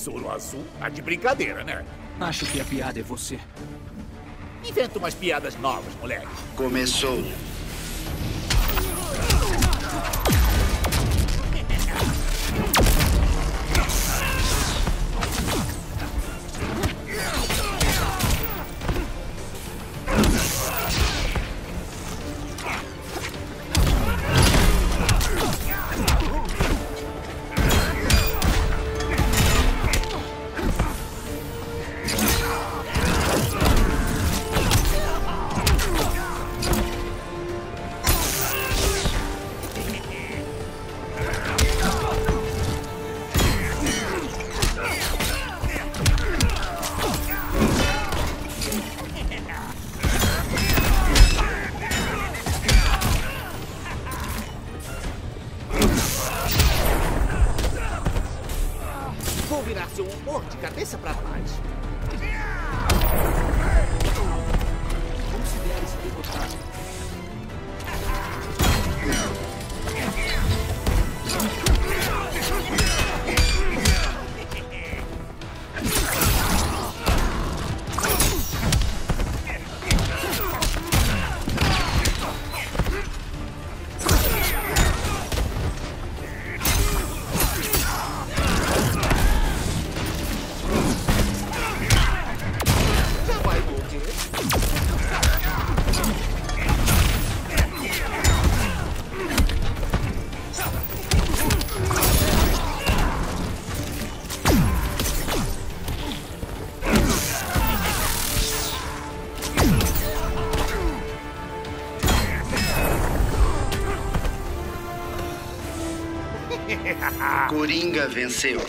besouro azul? Tá de brincadeira, né? Acho que a piada é você. Inventa umas piadas novas, moleque. Começou. Virar seu humor de cabeça pra baixo. Considere se derrotado. Coringa venceu.